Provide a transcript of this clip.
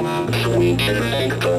Sweet to think